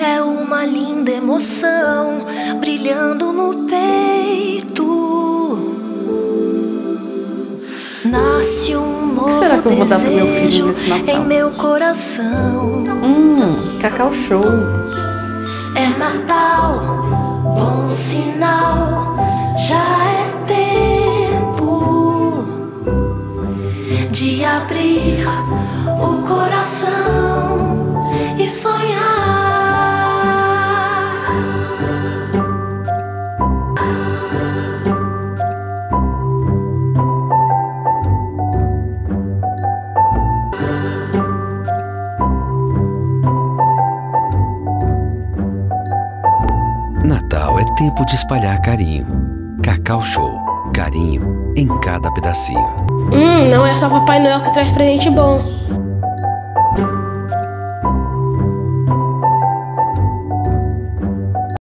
é uma linda emoção brilhando no peito. Nasce um novo que será que eu vou dar pro meu filho nesse Natal? em meu coração. Hum, Cacau Show. É Natal, bom sinal, já é tempo de abrir o coração e sonhar. Natal é tempo de espalhar carinho. Cacau Show. Carinho em cada pedacinho. Hum, não é só Papai Noel que traz presente bom.